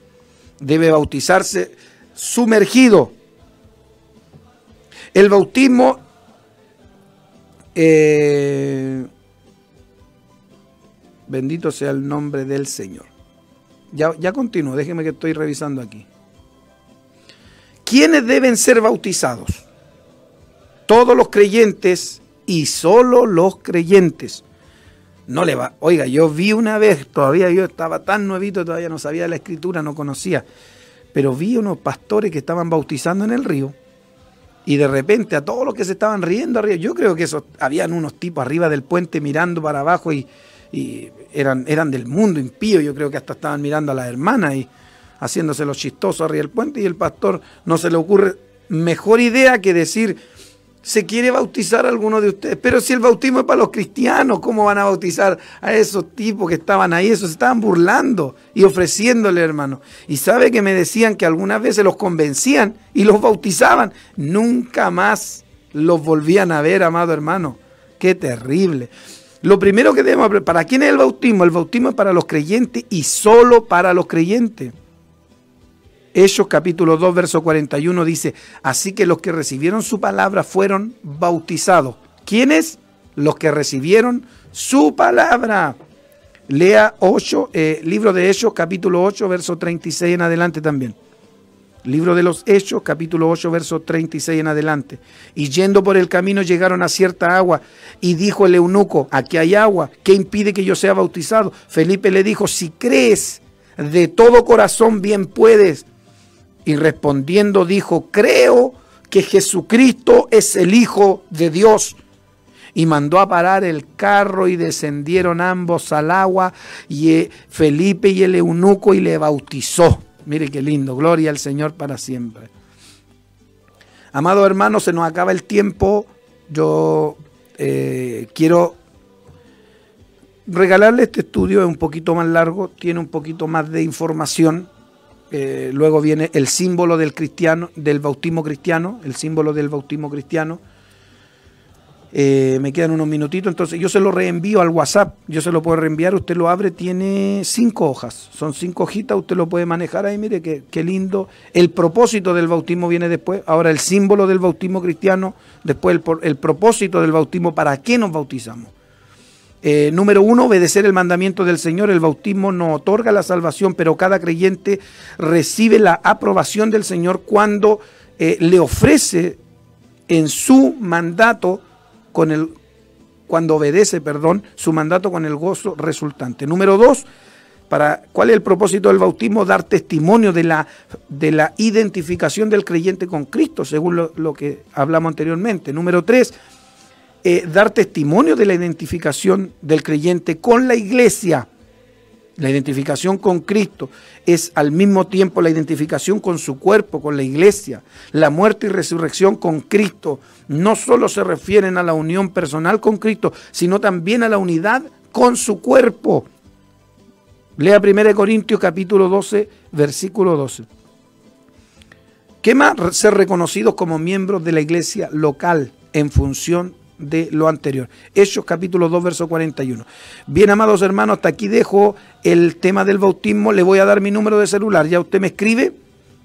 Debe bautizarse sumergido. El bautismo eh, bendito sea el nombre del Señor. Ya, ya continúo, déjeme que estoy revisando aquí. ¿Quiénes deben ser bautizados? Todos los creyentes y solo los creyentes. No le va. Oiga, yo vi una vez, todavía yo estaba tan nuevito, todavía no sabía la escritura, no conocía. Pero vi unos pastores que estaban bautizando en el río Y de repente a todos los que se estaban riendo arriba, yo creo que esos, habían unos tipos arriba del puente mirando para abajo y, y eran, eran del mundo impío, yo creo que hasta estaban mirando a las hermanas y haciéndose los chistosos arriba del puente y el pastor no se le ocurre mejor idea que decir, se quiere bautizar a alguno de ustedes, pero si el bautismo es para los cristianos, ¿cómo van a bautizar a esos tipos que estaban ahí? Esos estaban burlando y ofreciéndole, hermano. Y sabe que me decían que algunas veces los convencían y los bautizaban. Nunca más los volvían a ver, amado hermano. Qué terrible. Lo primero que debemos, ¿para quién es el bautismo? El bautismo es para los creyentes y solo para los creyentes. Hechos capítulo 2, verso 41 dice, así que los que recibieron su palabra fueron bautizados. ¿Quiénes? Los que recibieron su palabra. Lea 8, eh, libro de Hechos capítulo 8, verso 36 en adelante también. Libro de los Hechos, capítulo 8, verso 36 en adelante. Y yendo por el camino llegaron a cierta agua y dijo el eunuco, aquí hay agua, ¿qué impide que yo sea bautizado? Felipe le dijo, si crees de todo corazón bien puedes. Y respondiendo dijo, creo que Jesucristo es el Hijo de Dios. Y mandó a parar el carro y descendieron ambos al agua y eh, Felipe y el eunuco y le bautizó. Mire qué lindo, gloria al Señor para siempre. Amado hermano, se nos acaba el tiempo. Yo eh, quiero regalarle este estudio, es un poquito más largo, tiene un poquito más de información. Eh, luego viene el símbolo del cristiano, del bautismo cristiano, el símbolo del bautismo cristiano. Eh, me quedan unos minutitos, entonces yo se lo reenvío al WhatsApp, yo se lo puedo reenviar, usted lo abre, tiene cinco hojas, son cinco hojitas, usted lo puede manejar ahí, mire qué, qué lindo. El propósito del bautismo viene después, ahora el símbolo del bautismo cristiano, después el, el propósito del bautismo, ¿para qué nos bautizamos? Eh, número uno, obedecer el mandamiento del Señor. El bautismo no otorga la salvación, pero cada creyente recibe la aprobación del Señor cuando eh, le ofrece en su mandato con el cuando obedece, perdón, su mandato con el gozo resultante. Número dos, para, ¿cuál es el propósito del bautismo? Dar testimonio de la, de la identificación del creyente con Cristo, según lo, lo que hablamos anteriormente. Número tres, eh, dar testimonio de la identificación del creyente con la iglesia. La identificación con Cristo es al mismo tiempo la identificación con su cuerpo, con la iglesia. La muerte y resurrección con Cristo no solo se refieren a la unión personal con Cristo, sino también a la unidad con su cuerpo. Lea 1 Corintios capítulo 12, versículo 12. ¿Qué más ser reconocidos como miembros de la iglesia local en función de lo anterior. Hechos capítulo 2, verso 41. Bien, amados hermanos, hasta aquí dejo el tema del bautismo. Le voy a dar mi número de celular. Ya usted me escribe.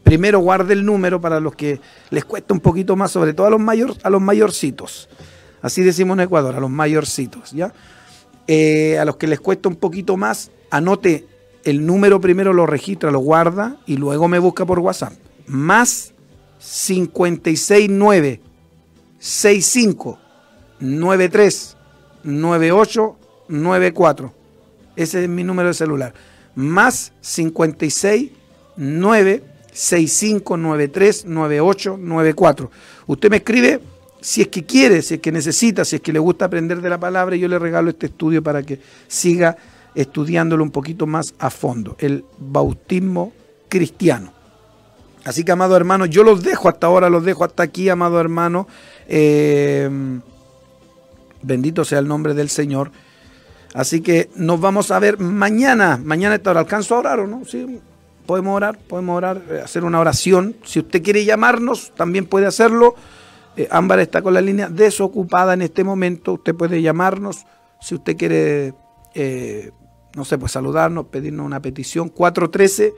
Primero guarde el número para los que les cuesta un poquito más, sobre todo a los, mayor, a los mayorcitos. Así decimos en Ecuador, a los mayorcitos, ¿ya? Eh, a los que les cuesta un poquito más, anote el número primero, lo registra, lo guarda y luego me busca por WhatsApp. Más 569 65 93 98 94. Ese es mi número de celular. Más 56 9 65 93 98 94. Usted me escribe si es que quiere, si es que necesita, si es que le gusta aprender de la palabra, yo le regalo este estudio para que siga estudiándolo un poquito más a fondo. El bautismo cristiano. Así que, amado hermano, yo los dejo hasta ahora, los dejo hasta aquí, amado hermano. Eh, Bendito sea el nombre del Señor. Así que nos vamos a ver mañana. Mañana esta hora. ¿Alcanzo a orar o no? Sí, podemos orar, podemos orar, eh, hacer una oración. Si usted quiere llamarnos, también puede hacerlo. Eh, Ámbar está con la línea desocupada en este momento. Usted puede llamarnos. Si usted quiere, eh, no sé, pues saludarnos, pedirnos una petición. 413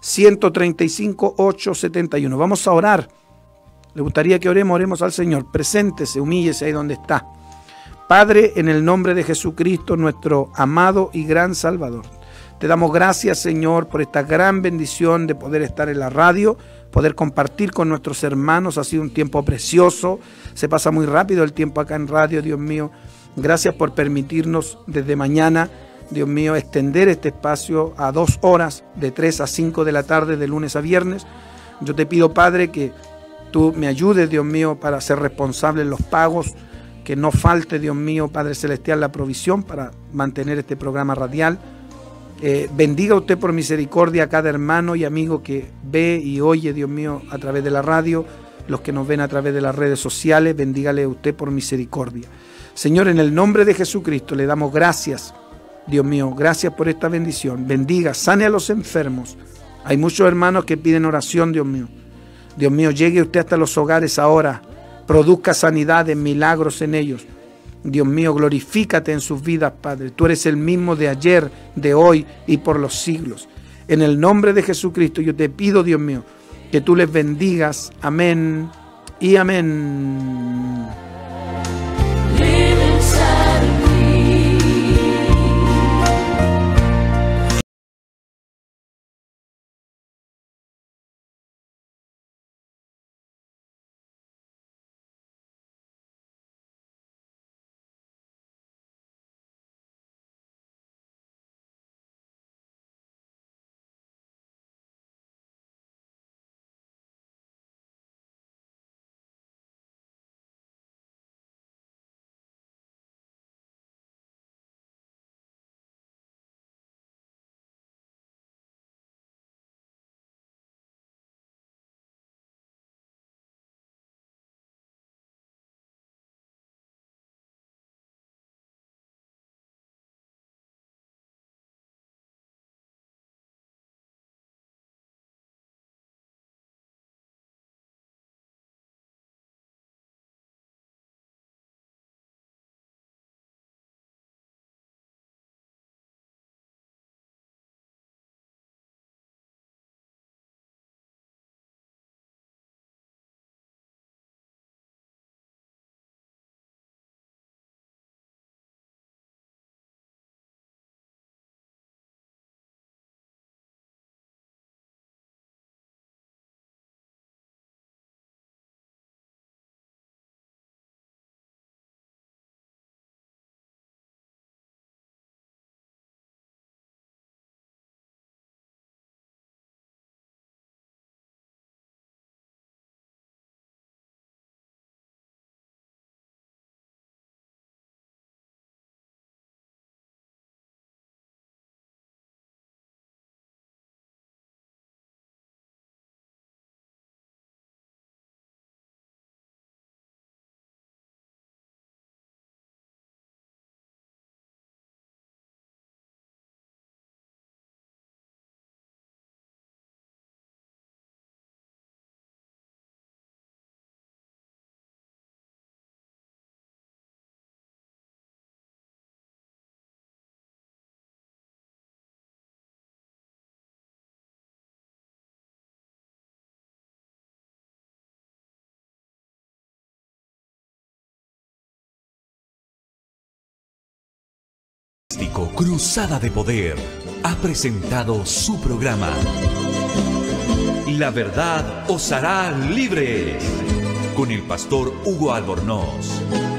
135 871. Vamos a orar. Le gustaría que oremos, oremos al Señor. Preséntese, humíllese ahí donde está. Padre, en el nombre de Jesucristo, nuestro amado y gran Salvador, te damos gracias, Señor, por esta gran bendición de poder estar en la radio, poder compartir con nuestros hermanos. Ha sido un tiempo precioso, se pasa muy rápido el tiempo acá en radio, Dios mío. Gracias por permitirnos desde mañana, Dios mío, extender este espacio a dos horas, de tres a cinco de la tarde, de lunes a viernes. Yo te pido, Padre, que tú me ayudes, Dios mío, para ser responsable en los pagos, que no falte, Dios mío, Padre Celestial, la provisión para mantener este programa radial. Eh, bendiga usted por misericordia a cada hermano y amigo que ve y oye, Dios mío, a través de la radio, los que nos ven a través de las redes sociales, bendígale usted por misericordia. Señor, en el nombre de Jesucristo le damos gracias, Dios mío, gracias por esta bendición. Bendiga, sane a los enfermos. Hay muchos hermanos que piden oración, Dios mío. Dios mío, llegue usted hasta los hogares ahora, produzca sanidades, milagros en ellos. Dios mío, glorifícate en sus vidas, Padre. Tú eres el mismo de ayer, de hoy y por los siglos. En el nombre de Jesucristo yo te pido, Dios mío, que tú les bendigas. Amén y amén. Cruzada de Poder ha presentado su programa. La verdad os hará libres con el pastor Hugo Albornoz.